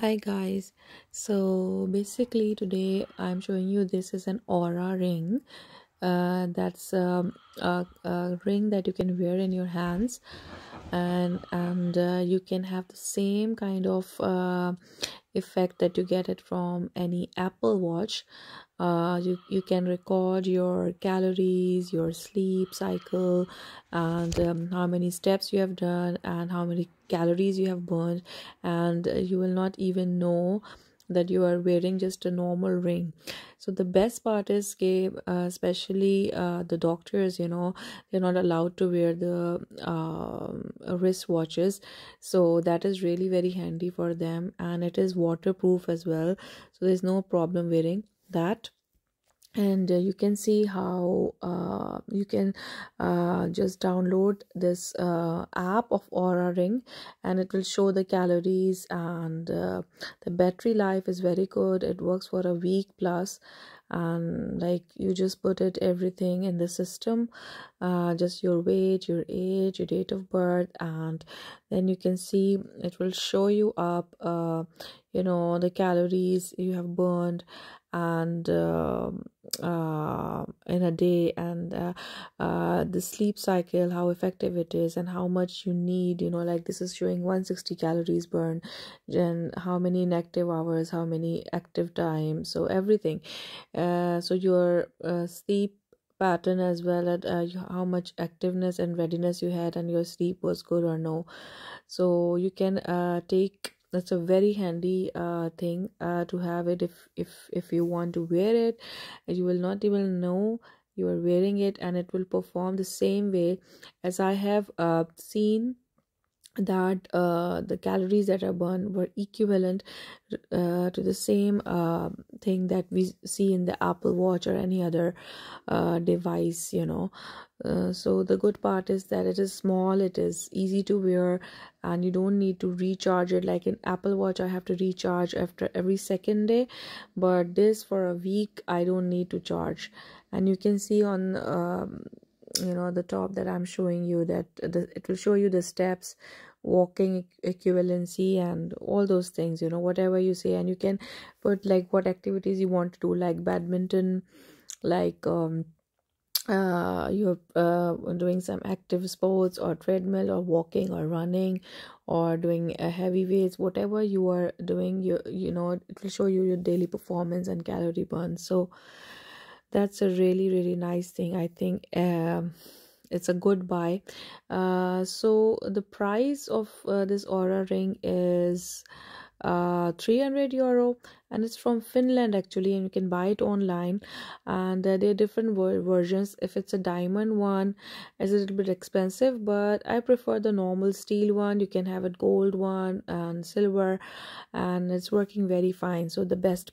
Hi guys, so basically today I'm showing you this is an Oura ring. Uh, that's um, a, a ring that you can wear in your hands and and uh, you can have the same kind of uh, effect that you get it from any Apple Watch. Uh, you you can record your calories, your sleep cycle, and um, how many steps you have done and how many calories you have burned and uh, you will not even know that you are wearing just a normal ring. So the best part is uh, especially uh, the doctors you know they're not allowed to wear the uh, wrist watches so that is really very handy for them and it is waterproof as well. So there's no problem wearing that and uh, you can see how uh, you can uh, just download this uh, app of Oura Ring and it will show the calories and uh, the battery life is very good. It works for a week plus and like you just put it everything in the system uh, just your weight your age your date of birth and then you can see it will show you up you know the calories you have burned and uh, uh, in a day and uh, uh, the sleep cycle how effective it is and how much you need you know like this is showing 160 calories burn and how many inactive hours how many active time so everything. Uh, so your uh, sleep pattern as well as uh, how much activeness and readiness you had and your sleep was good or no. So you can uh, take that's a very handy uh, thing uh, to have it if if if you want to wear it. You will not even know you are wearing it and it will perform the same way as i have uh, seen that uh, the calories that are burned were equivalent uh, to the same uh, thing that we see in the apple watch or any other uh, device you know. Uh, so the good part is that it is small it is easy to wear and you don't need to recharge it. Like in apple watch i have to recharge after every second day but this for a week i don't need to charge. And you can see on um, you know the top that i'm showing you that the, it will show you the steps walking equivalency and all those things you know whatever you say. And you can put like what activities you want to do like badminton like um uh you're uh doing some active sports or treadmill or walking or running or doing a heavy weights whatever you are doing you you know it will show you your daily performance and calorie burn. So that's a really really nice thing i think um it's a good buy. Uh so the price of uh, this Oura ring is uh 300 euro and it's from finland actually and you can buy it online. And uh, there are different ver versions. If it's a diamond one it's a little bit expensive but i prefer the normal steel one. You can have a gold one and silver and it's working very fine. So the best